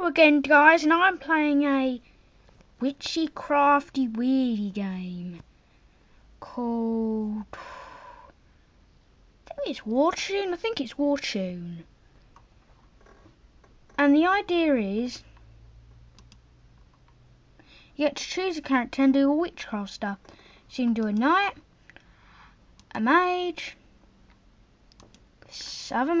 Again guys and I'm playing a witchy crafty weirdy game called I think it's Wartune, I think it's Wartune. And the idea is you get to choose a character and do a witchcraft stuff. So you can do a knight, a mage, other mage